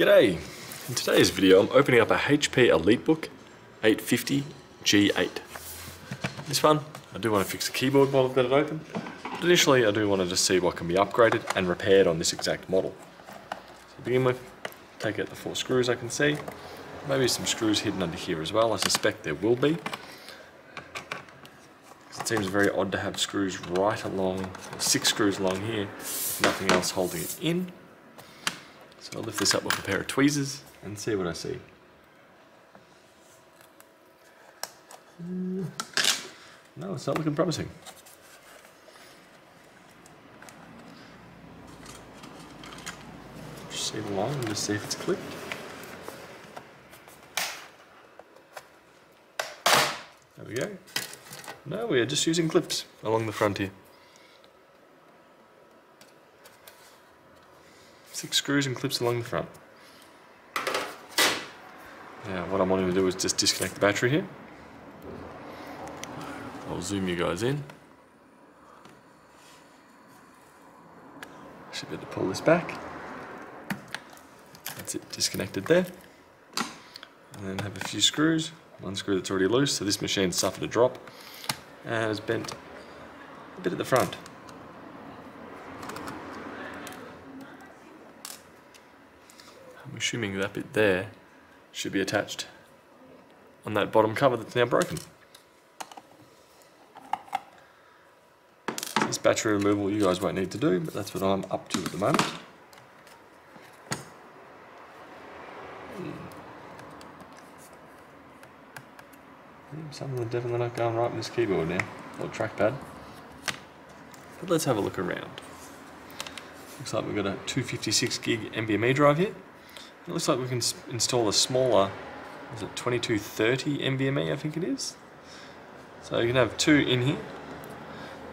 G'day! In today's video I'm opening up a HP EliteBook 850 G8. This one, I do want to fix the keyboard while I've got it open, but initially I do want to just see what can be upgraded and repaired on this exact model. So to begin with, take out the four screws I can see, maybe some screws hidden under here as well, I suspect there will be. It seems very odd to have screws right along, six screws along here, nothing else holding it in. So I'll lift this up with a pair of tweezers and see what I see. No, it's not looking promising. Just the line and just see if it's clipped. There we go. No, we are just using clips along the front here. Six screws and clips along the front. Now what I'm wanting to do is just disconnect the battery here. I'll zoom you guys in. Should be able to pull this back. That's it, disconnected there. And then have a few screws. One screw that's already loose, so this machine suffered a drop and has bent a bit at the front. Assuming that bit there should be attached on that bottom cover that's now broken. This battery removal you guys won't need to do, but that's what I'm up to at the moment. Hmm, something definitely not going right with this keyboard now, or trackpad. But let's have a look around. Looks like we've got a 256 gig NVMe drive here. It looks like we can install a smaller, is it 2230 NVMe I think it is. So you can have two in here.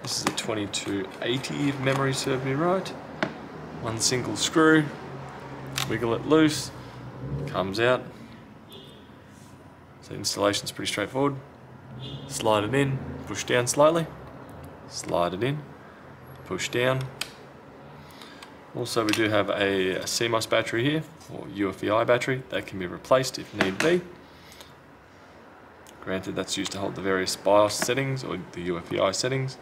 This is a 2280 if memory serves me right. One single screw, wiggle it loose, comes out. So installation's pretty straightforward. Slide it in, push down slightly, slide it in, push down. Also we do have a CMOS battery here, or UEFI battery, that can be replaced if need be. Granted that's used to hold the various BIOS settings or the UEFI settings.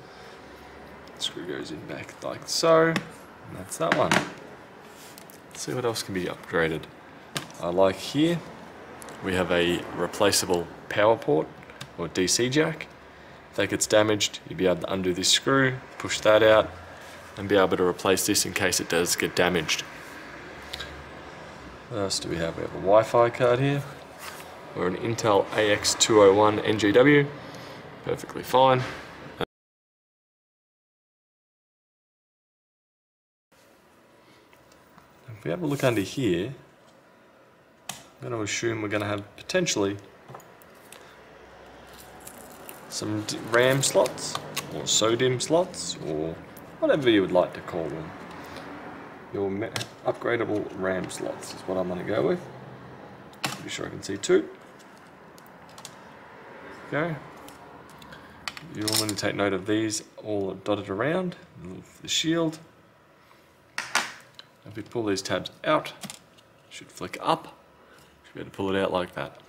Screw goes in back like so, and that's that one. Let's see what else can be upgraded. I like here, we have a replaceable power port or DC jack. If that gets damaged, you'd be able to undo this screw, push that out, and be able to replace this in case it does get damaged. What else do we have? We have a Wi-Fi card here, or an Intel AX201 NGW, perfectly fine. Uh, if we have a look under here, I'm going to assume we're going to have potentially some RAM slots, or SODIMM slots, or whatever you would like to call them. Your upgradable RAM slots is what I'm going to go with. Pretty sure I can see two. Okay. You'll want to take note of these all dotted around, the shield. If we pull these tabs out, should flick up, should be able to pull it out like that.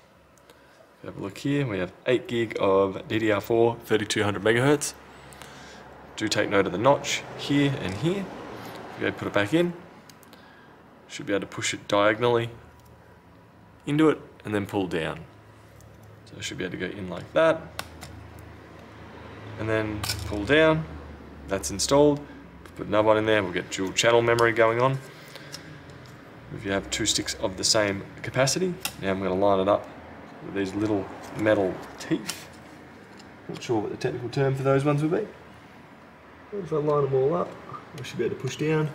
Have a look here, we have 8 gig of DDR4 3200 megahertz. Do take note of the notch here and here. If you go put it back in, should be able to push it diagonally into it and then pull down. So I should be able to go in like that. And then pull down, that's installed. Put another one in there, we'll get dual channel memory going on. If you have two sticks of the same capacity, now I'm going to line it up with these little metal teeth. Not sure what the technical term for those ones would be. If I line them all up, I should be able to push down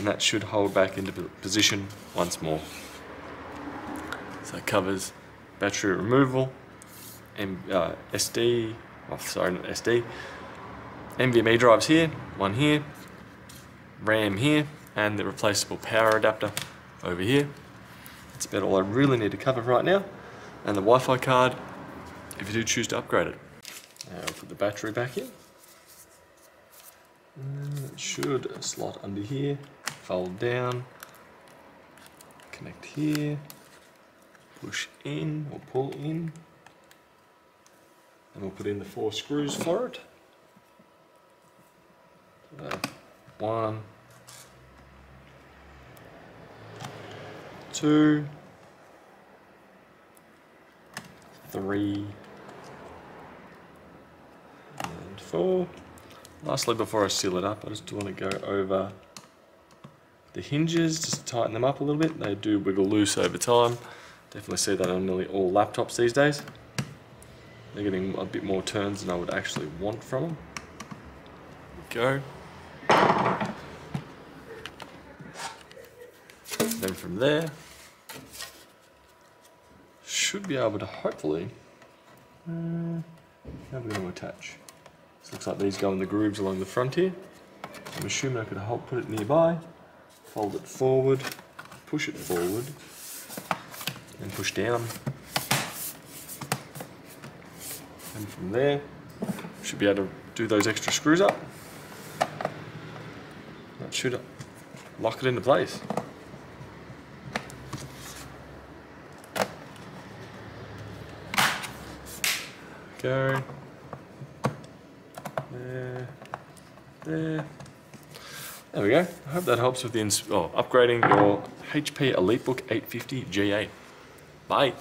and that should hold back into position once more. So it covers battery removal, and uh, SD, oh, sorry, not SD, NVMe drives here, one here, RAM here, and the replaceable power adapter over here. That's about all I really need to cover right now. And the Wi-Fi card, if you do choose to upgrade it. Now I'll put the battery back in. And it should slot under here, fold down, connect here, push in or pull in, and we'll put in the four screws for it. One, two, three, and four. Lastly, before I seal it up, I just want to go over the hinges just to tighten them up a little bit. They do wiggle loose over time. Definitely see that on nearly all laptops these days. They're getting a bit more turns than I would actually want from them. Go. Then from there, should be able to hopefully, uh, how are we going to attach? Looks like these go in the grooves along the front here. I'm assuming I could put it nearby, fold it forward, push it forward, and push down. And from there, should be able to do those extra screws up. That should lock it into place. Go. There. There. There we go. I hope that helps with the oh, upgrading your HP EliteBook 850 G8. Bye.